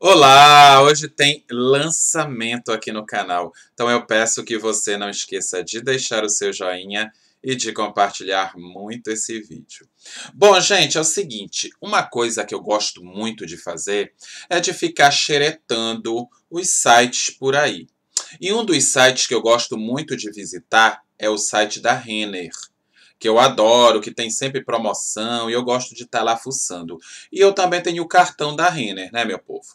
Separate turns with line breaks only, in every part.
Olá! Hoje tem lançamento aqui no canal, então eu peço que você não esqueça de deixar o seu joinha e de compartilhar muito esse vídeo. Bom, gente, é o seguinte, uma coisa que eu gosto muito de fazer é de ficar xeretando os sites por aí. E um dos sites que eu gosto muito de visitar é o site da Renner que eu adoro, que tem sempre promoção e eu gosto de estar tá lá fuçando. E eu também tenho o cartão da Renner, né, meu povo?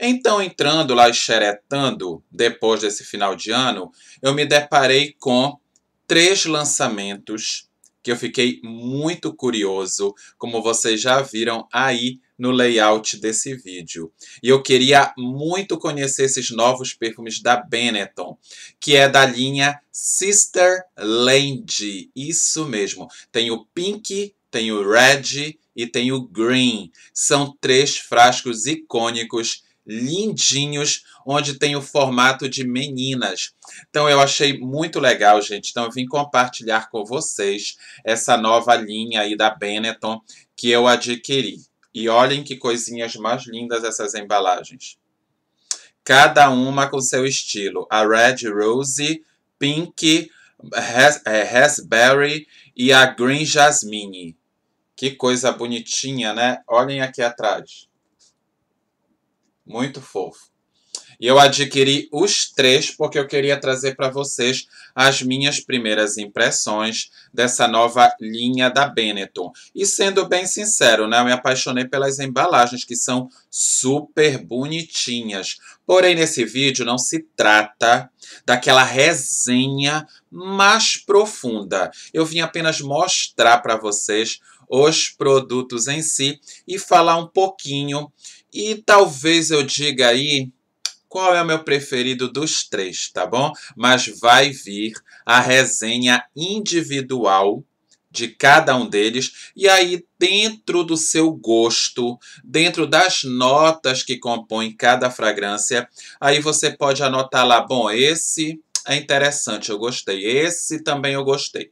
Então, entrando lá e xeretando, depois desse final de ano, eu me deparei com três lançamentos que eu fiquei muito curioso, como vocês já viram aí no layout desse vídeo. E eu queria muito conhecer esses novos perfumes da Benetton, que é da linha Sister Land. Isso mesmo. Tem o Pink, tem o Red e tem o Green. São três frascos icônicos lindinhos, onde tem o formato de meninas. Então eu achei muito legal, gente. Então eu vim compartilhar com vocês essa nova linha aí da Benetton que eu adquiri. E olhem que coisinhas mais lindas essas embalagens. Cada uma com seu estilo. A Red Rose, Pink, é, Raspberry e a Green Jasmine. Que coisa bonitinha, né? Olhem aqui atrás. Muito fofo. E eu adquiri os três porque eu queria trazer para vocês as minhas primeiras impressões dessa nova linha da Benetton. E sendo bem sincero, né, eu me apaixonei pelas embalagens que são super bonitinhas. Porém, nesse vídeo não se trata daquela resenha mais profunda. Eu vim apenas mostrar para vocês os produtos em si e falar um pouquinho e talvez eu diga aí qual é o meu preferido dos três, tá bom? Mas vai vir a resenha individual de cada um deles e aí dentro do seu gosto, dentro das notas que compõem cada fragrância, aí você pode anotar lá, bom, esse é interessante, eu gostei, esse também eu gostei.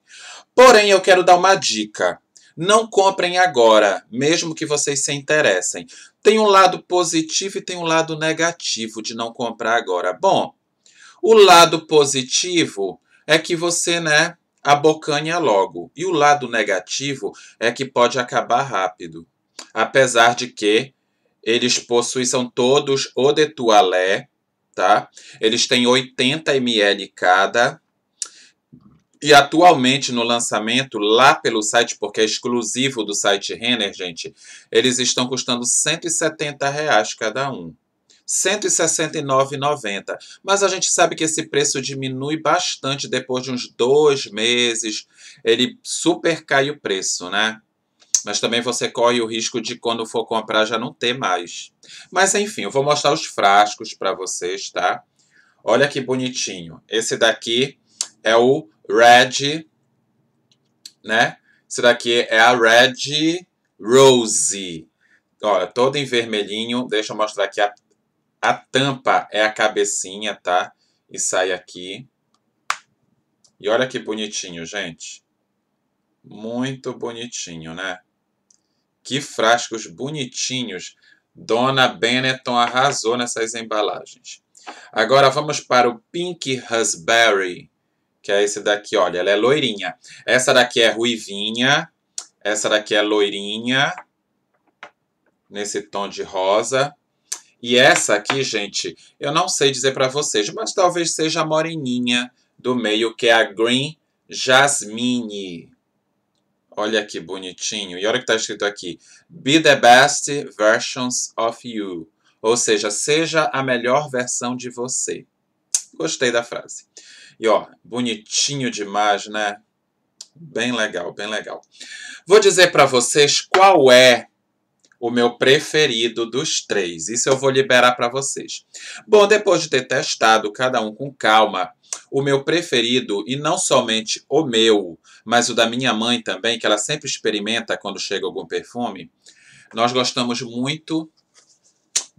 Porém, eu quero dar uma dica. Não comprem agora, mesmo que vocês se interessem. Tem um lado positivo e tem um lado negativo de não comprar agora. Bom, o lado positivo é que você, né, abocanha logo. E o lado negativo é que pode acabar rápido. Apesar de que eles possuem, são todos eau de toilette, tá? Eles têm 80 ml cada. E atualmente no lançamento, lá pelo site, porque é exclusivo do site Renner, gente, eles estão custando 170 reais cada um. R$ 169,90. Mas a gente sabe que esse preço diminui bastante depois de uns dois meses. Ele super cai o preço, né? Mas também você corre o risco de quando for comprar já não ter mais. Mas enfim, eu vou mostrar os frascos para vocês, tá? Olha que bonitinho. Esse daqui é o Red, né? Isso daqui é a Red Rose. Olha, todo em vermelhinho. Deixa eu mostrar aqui. A, a tampa é a cabecinha, tá? E sai aqui. E olha que bonitinho, gente. Muito bonitinho, né? Que frascos bonitinhos. Dona Benetton arrasou nessas embalagens. Agora vamos para o Pink Raspberry que é esse daqui, olha, ela é loirinha. Essa daqui é ruivinha, essa daqui é loirinha, nesse tom de rosa. E essa aqui, gente, eu não sei dizer para vocês, mas talvez seja a moreninha do meio, que é a Green Jasmine. Olha que bonitinho. E olha o que está escrito aqui. Be the best versions of you. Ou seja, seja a melhor versão de você. Gostei da frase. E ó, bonitinho demais, né? Bem legal, bem legal. Vou dizer para vocês qual é o meu preferido dos três. Isso eu vou liberar para vocês. Bom, depois de ter testado cada um com calma, o meu preferido, e não somente o meu, mas o da minha mãe também, que ela sempre experimenta quando chega algum perfume, nós gostamos muito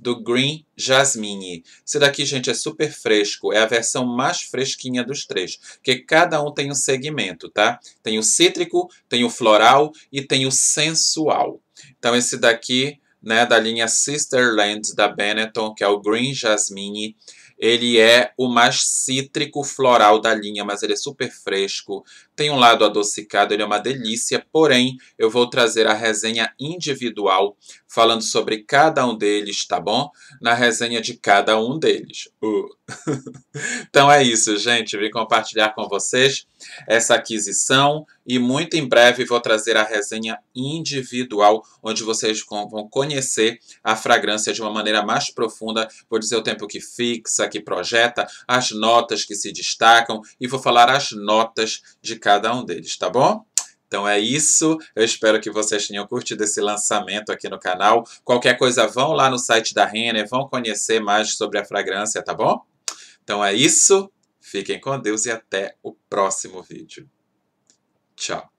do Green Jasmine. Esse daqui, gente, é super fresco. É a versão mais fresquinha dos três. Porque cada um tem um segmento, tá? Tem o cítrico, tem o floral e tem o sensual. Então, esse daqui né, da linha Sisterland da Benetton, que é o Green Jasmine. Ele é o mais cítrico floral da linha, mas ele é super fresco. Tem um lado adocicado, ele é uma delícia. Porém, eu vou trazer a resenha individual, falando sobre cada um deles, tá bom? Na resenha de cada um deles. Uh. então é isso, gente. Vim compartilhar com vocês essa aquisição e muito em breve vou trazer a resenha individual, onde vocês vão conhecer a fragrância de uma maneira mais profunda. Vou dizer o tempo que fixa, que projeta, as notas que se destacam e vou falar as notas de cada um deles, tá bom? Então é isso. Eu espero que vocês tenham curtido esse lançamento aqui no canal. Qualquer coisa, vão lá no site da Renner, vão conhecer mais sobre a fragrância, tá bom? Então é isso. Fiquem com Deus e até o próximo vídeo. Tchau.